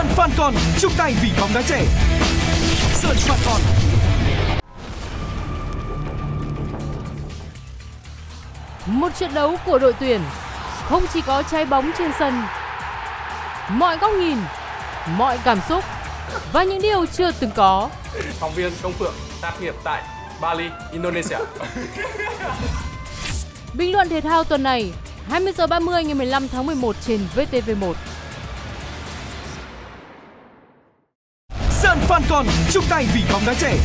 Sơn Phan Con chung tay vì bóng đá trẻ. Sơn Phan Con. Một trận đấu của đội tuyển không chỉ có trái bóng trên sân, mọi góc nhìn, mọi cảm xúc và những điều chưa từng có. Phóng viên Công Phượng tác nghiệp tại Bali, Indonesia. Bình luận thể thao tuần này 20 giờ 30 ngày 15 tháng 11 trên VTV1. Sơn Phan Con chung tay vì bóng đá trẻ.